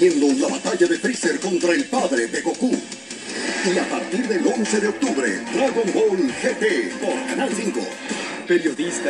viviendo la batalla de Freezer contra el padre de Goku. Y a partir del 11 de octubre, Dragon Ball GT por Canal 5. Periodista.